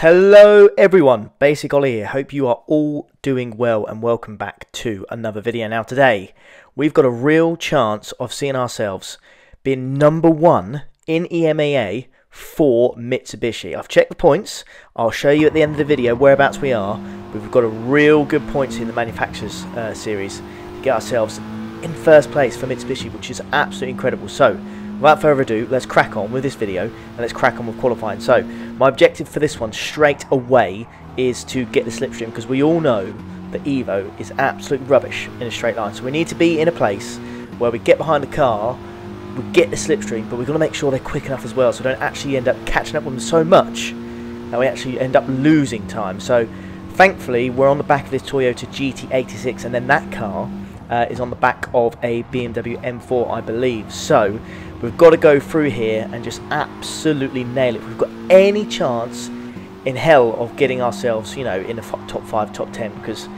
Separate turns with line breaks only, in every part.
Hello everyone, Basic Ollie here. Hope you are all doing well and welcome back to another video. Now today, we've got a real chance of seeing ourselves being number one in EMEA for Mitsubishi. I've checked the points. I'll show you at the end of the video whereabouts we are. We've got a real good points in the manufacturers uh, series to get ourselves in first place for Mitsubishi, which is absolutely incredible. So, without further ado, let's crack on with this video and let's crack on with qualifying. So, my objective for this one straight away is to get the slipstream because we all know that Evo is absolute rubbish in a straight line. So we need to be in a place where we get behind the car, we get the slipstream, but we've got to make sure they're quick enough as well so we don't actually end up catching up with them so much that we actually end up losing time. So thankfully, we're on the back of this Toyota GT86 and then that car uh, is on the back of a BMW M4, I believe. So we've got to go through here and just absolutely nail it. We've got any chance in hell of getting ourselves, you know, in the top five, top ten, because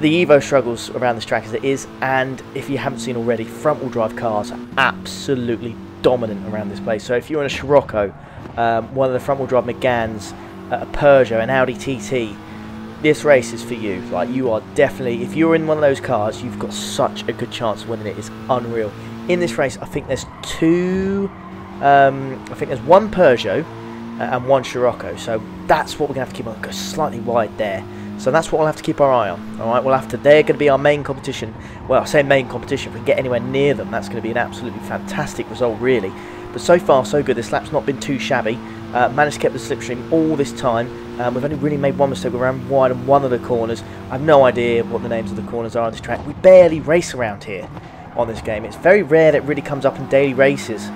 the Evo struggles around this track as it is, and if you haven't seen already, front-wheel drive cars are absolutely dominant around this place. So if you're in a Scirocco, um, one of the front-wheel drive Meganes, a Peugeot, an Audi TT, this race is for you. Like you are definitely, if you're in one of those cars, you've got such a good chance of winning it. It's unreal. In this race, I think there's two. Um, I think there's one Peugeot uh, and one Scirocco. So that's what we're going to have to keep on. Go slightly wide there. So that's what we'll have to keep our eye on. All right, we'll have to. They're going to be our main competition. Well, I say main competition. If we can get anywhere near them, that's going to be an absolutely fantastic result, really. But so far, so good. This lap's not been too shabby. Uh, managed to keep the slipstream all this time. Um, we've only really made one mistake. We ran wide on one of the corners. I have no idea what the names of the corners are on this track. We barely race around here on this game. It's very rare that it really comes up in daily races.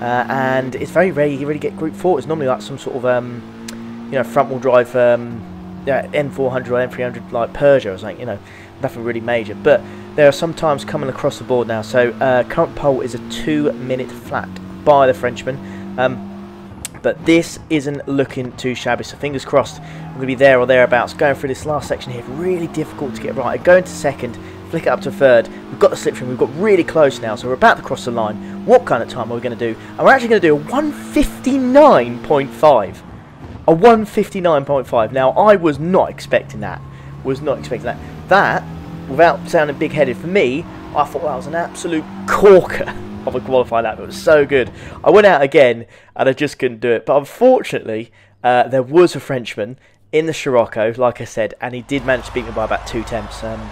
Uh, and it's very rare you really get Group 4. It's normally like some sort of, um, you know, front-wheel drive um, yeah, N400 or N300 like Peugeot or something, you know, nothing really major. But there are sometimes coming across the board now. So uh, current pole is a two-minute flat by the Frenchman. Um, but this isn't looking too shabby, so fingers crossed I'm going to be there or thereabouts. Going through this last section here, really difficult to get right. I go into second, flick it up to third. We've got the slipstream, we've got really close now, so we're about to cross the line. What kind of time are we going to do? And we're actually going to do a 159.5. A 159.5. Now, I was not expecting that. Was not expecting that. That, without sounding big-headed for me, I thought that was an absolute corker of a qualifying lap. It was so good. I went out again and I just couldn't do it. But unfortunately, uh, there was a Frenchman in the Scirocco, like I said, and he did manage to beat me by about two temps. Um,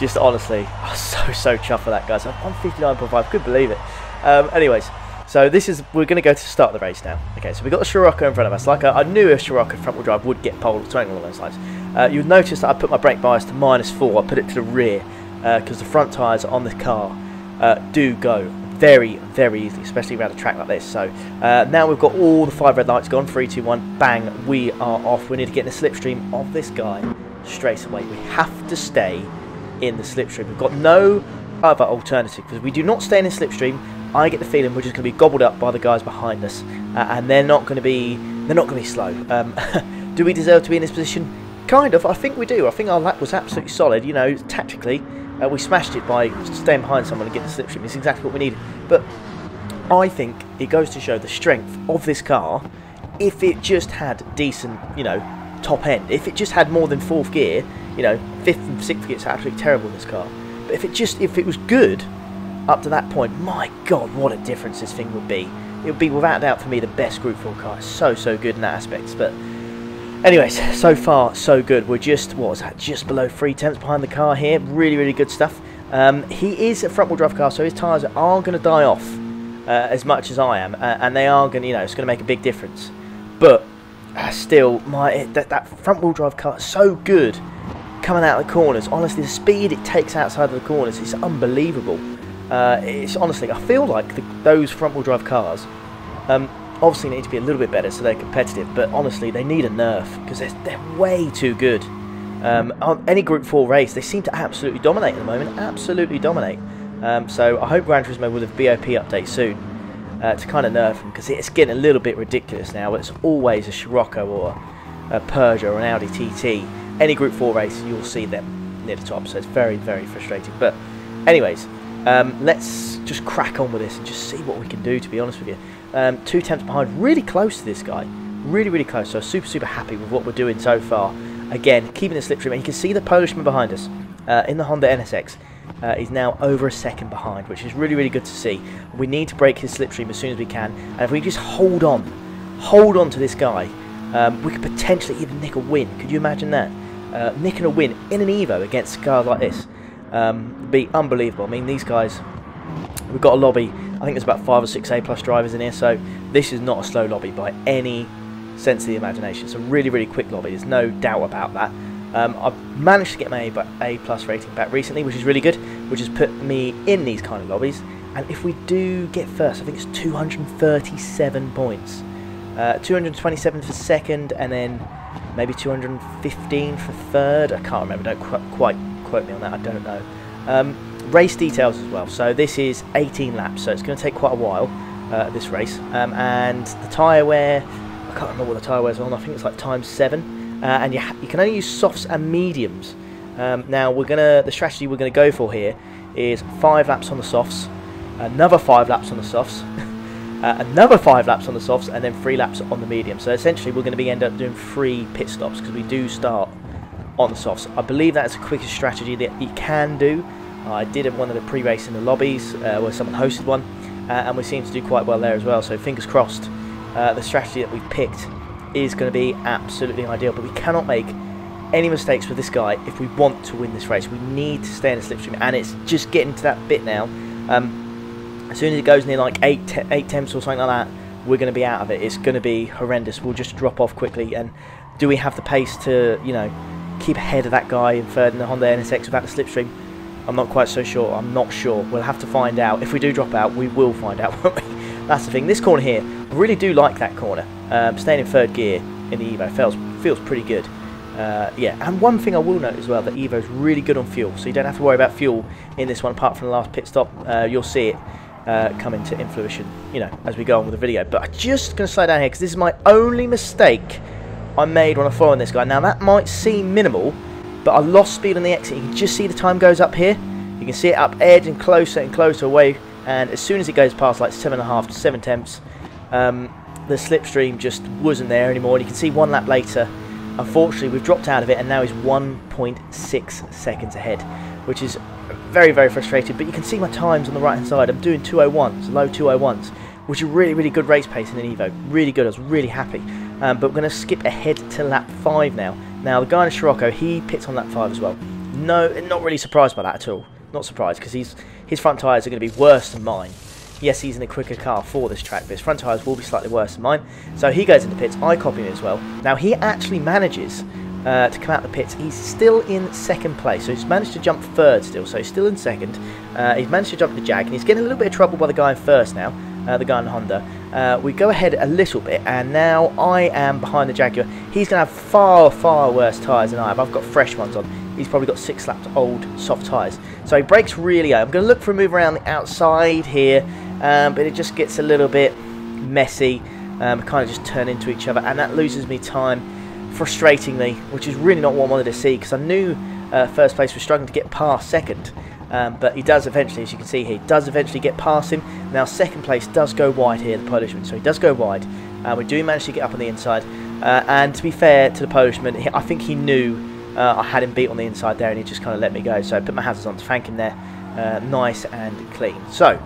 just honestly, I was so, so chuffed for that, guys. I'm 59.5, couldn't believe it. Um, anyways, so this is, we're going to go to start the race now. Okay, so we've got the Scirocco in front of us. Like I, I knew a Scirocco front wheel drive would get pole, something along those lines. Uh, you'll notice that I put my brake bias to minus four. I put it to the rear because uh, the front tyres on the car uh, do go very, very easily, especially around a track like this. So uh, now we've got all the five red lights gone. Three, two, one, bang, we are off. We need to get in the slipstream of this guy straight away. We have to stay in the slipstream. We've got no other alternative because we do not stay in the slipstream. I get the feeling we're just going to be gobbled up by the guys behind us, uh, and they're not going to be they're not going to be slow. Um, do we deserve to be in this position? Kind of. I think we do. I think our lap was absolutely solid. You know, tactically, uh, we smashed it by staying behind someone and getting the slipstream. It's exactly what we needed. But I think it goes to show the strength of this car. If it just had decent, you know, top end, if it just had more than fourth gear, you know, fifth and sixth gear, it's absolutely terrible in this car. But if it just, if it was good up to that point, my God, what a difference this thing would be. It would be without doubt for me the best Group 4 car. It's so, so good in that aspect. But Anyways, so far so good. We're just, what was that, just below three tenths behind the car here. Really, really good stuff. Um, he is a front-wheel drive car, so his tyres are going to die off uh, as much as I am, uh, and they are going to, you know, it's going to make a big difference. But uh, still, my that, that front-wheel drive car is so good coming out of the corners. Honestly, the speed it takes outside of the corners is unbelievable. Uh, it's honestly, I feel like the, those front-wheel drive cars. Um, obviously need to be a little bit better so they're competitive, but honestly, they need a nerf because they're, they're way too good. Um, on any Group 4 race, they seem to absolutely dominate at the moment, absolutely dominate. Um, so I hope Gran Turismo will have BOP update soon uh, to kind of nerf them because it's getting a little bit ridiculous now. It's always a Scirocco or a Peugeot or an Audi TT. Any Group 4 race, you'll see them near the top, so it's very, very frustrating. But anyways, um, let's just crack on with this and just see what we can do, to be honest with you. Um, two tenths behind, really close to this guy. Really, really close. So super, super happy with what we're doing so far. Again, keeping the slipstream. And you can see the Polishman behind us uh, in the Honda NSX. Uh, is now over a second behind, which is really, really good to see. We need to break his slipstream as soon as we can. And if we just hold on, hold on to this guy, um, we could potentially even nick a win. Could you imagine that? Uh, nicking a win in an Evo against guys like this. Um, be unbelievable. I mean, these guys, we've got a lobby. I think there's about five or six A plus drivers in here, so this is not a slow lobby by any sense of the imagination. It's a really, really quick lobby. There's no doubt about that. Um, I've managed to get my A, plus rating back recently, which is really good, which has put me in these kind of lobbies. And if we do get first, I think it's 237 points. Uh, 227 for second, and then maybe 215 for third. I can't remember. Don't qu quite quote me on that. I don't know. Um, race details as well. So this is 18 laps, so it's going to take quite a while. Uh, this race, um, and the tyre wear. I can't remember what the tyre wear's on. I think it's like times seven, uh, and you you can only use softs and mediums. Um, now we're gonna the strategy we're gonna go for here is five laps on the softs, another five laps on the softs. Uh, another five laps on the softs and then three laps on the medium. So essentially we're going to be end up doing three pit stops because we do start on the softs. I believe that's the quickest strategy that you can do. Uh, I did have one of the pre-race in the lobbies uh, where someone hosted one uh, and we seem to do quite well there as well. So fingers crossed uh, the strategy that we've picked is going to be absolutely ideal. But we cannot make any mistakes with this guy if we want to win this race. We need to stay in the slipstream and it's just getting to that bit now. Um, as soon as it goes near like 8, te 8 temps or something like that, we're going to be out of it. It's going to be horrendous. We'll just drop off quickly. And do we have the pace to, you know, keep ahead of that guy in third in the Honda NSX without the slipstream? I'm not quite so sure. I'm not sure. We'll have to find out. If we do drop out, we will find out? That's the thing. This corner here, I really do like that corner. Um, staying in third gear in the Evo feels, feels pretty good. Uh, yeah, and one thing I will note as well, that Evo's really good on fuel, so you don't have to worry about fuel in this one, apart from the last pit stop. Uh, you'll see it uh, come into fruition, you know, as we go on with the video. But I'm just going to slow down here because this is my only mistake I made when I following this guy. Now that might seem minimal, but I lost speed on the exit. You can just see the time goes up here. You can see it up edging closer and closer away. And as soon as it goes past like seven and a half to seven temps, um, the slipstream just wasn't there anymore. And you can see one lap later, unfortunately, we've dropped out of it, and now he's 1.6 seconds ahead, which is very, very frustrated, but you can see my times on the right hand side. I'm doing 201s, low 201s, which are really, really good race pace in an Evo. Really good, I was really happy. Um, but we're going to skip ahead to lap 5 now. Now, the guy in Scirocco, he pits on lap 5 as well. No, not really surprised by that at all. Not surprised, because he's his front tyres are going to be worse than mine. Yes, he's in a quicker car for this track, but his front tyres will be slightly worse than mine. So he goes into the pits, I copy him as well. Now, he actually manages uh, to come out of the pits. He's still in second place, so he's managed to jump third still, so he's still in second. Uh, he's managed to jump the Jag, and he's getting a little bit of trouble by the guy in first now, uh, the guy in Honda. Uh, we go ahead a little bit, and now I am behind the Jaguar. He's going to have far, far worse tyres than I have. I've got fresh ones on. He's probably got six laps old soft tyres. So he brakes really early. I'm going to look for a move around the outside here, um, but it just gets a little bit messy. Um, kind of just turn into each other, and that loses me time frustratingly, which is really not what I wanted to see because I knew uh, first place was struggling to get past second. Um, but he does eventually, as you can see here, he does eventually get past him. Now second place does go wide here, the Polishman, so he does go wide. Uh, we do manage to get up on the inside. Uh, and to be fair to the Polishman, I think he knew uh, I had him beat on the inside there and he just kind of let me go. So I put my hazards on to thank him there. Uh, nice and clean. So,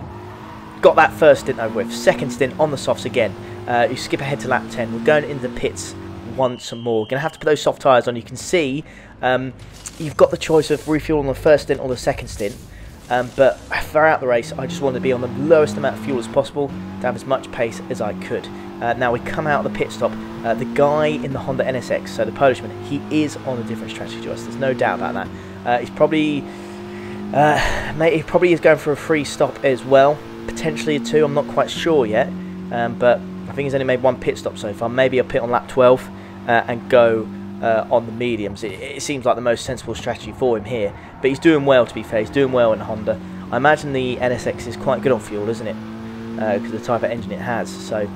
got that first stint over with. Second stint on the softs again. Uh, you skip ahead to lap 10. We're going into the pits once more. Going to have to put those soft tyres on. You can see um, you've got the choice of refueling on the first stint or the second stint. Um, but throughout the race, I just wanted to be on the lowest amount of fuel as possible to have as much pace as I could. Uh, now we come out of the pit stop. Uh, the guy in the Honda NSX, so the Polishman, he is on a different strategy to us. There's no doubt about that. Uh, he's probably, uh, mate, he probably is going for a free stop as well, potentially a two. I'm not quite sure yet, um, but I think he's only made one pit stop so far. Maybe a pit on lap 12 uh, and go uh, on the mediums. It, it, seems like the most sensible strategy for him here. But he's doing well, to be fair. He's doing well in Honda. I imagine the NSX is quite good on fuel, isn't it? Because uh, the type of engine it has. So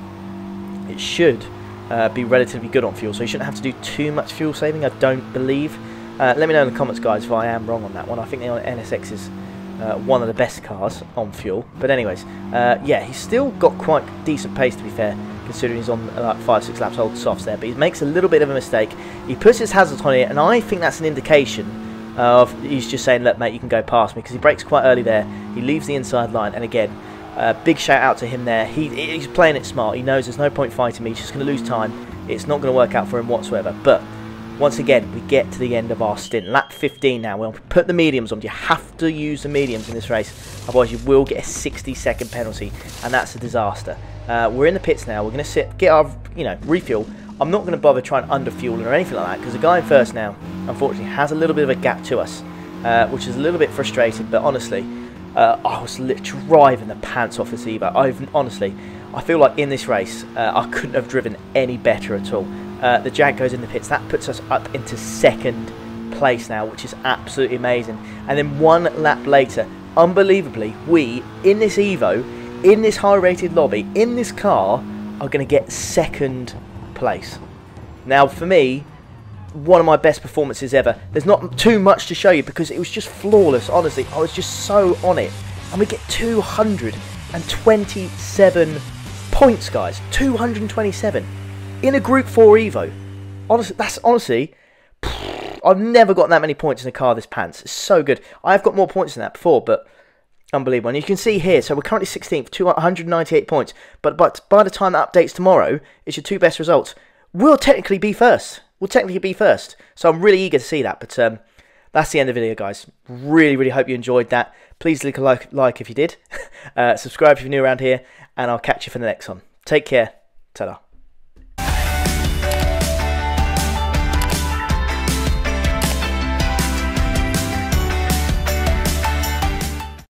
it should uh, be relatively good on fuel. So you shouldn't have to do too much fuel saving, I don't believe. Uh, let me know in the comments, guys, if I am wrong on that one. I think the NSX is uh, one of the best cars on fuel. But anyways, uh, yeah, he's still got quite decent pace to be fair considering he's on uh, like five, six laps old softs there. But he makes a little bit of a mistake. He puts his hazards on it, and I think that's an indication of he's just saying, look, mate, you can go past me because he brakes quite early there. He leaves the inside line, and again, uh, big shout out to him there. He, he's playing it smart. He knows there's no point fighting me. He's just going to lose time. It's not going to work out for him whatsoever. But once again, we get to the end of our stint. Lap 15 now. We'll put the mediums on. You have to use the mediums in this race. Otherwise, you will get a 60 second penalty. And that's a disaster. Uh, we're in the pits now. We're going to sit, get our, you know, refuel. I'm not going to bother trying underfuel or anything like that. Because the guy in first now, unfortunately, has a little bit of a gap to us. Uh, which is a little bit frustrating. But honestly, uh, I was driving the pants off this Evo. I've honestly, I feel like in this race, uh, I couldn't have driven any better at all. Uh, the Jag goes in the pits. That puts us up into second place now, which is absolutely amazing. And then one lap later, unbelievably, we in this Evo, in this high-rated lobby, in this car, are going to get second place. Now, for me, one of my best performances ever. There's not too much to show you because it was just flawless, honestly. I was just so on it. And we get 227 points, guys. 227 in a Group 4 Evo. Honestly, that's honestly, I've never gotten that many points in a car this pants. It's so good. I've got more points than that before, but unbelievable. And you can see here, so we're currently 16th, 298 points. But, but by the time that updates tomorrow, it's your two best results. We'll technically be first We'll technically be first. So I'm really eager to see that. But um, that's the end of the video, guys. Really, really hope you enjoyed that. Please leave a like, like if you did. uh, subscribe if you're new around here. And I'll catch you for the next one. Take care. Ta-da.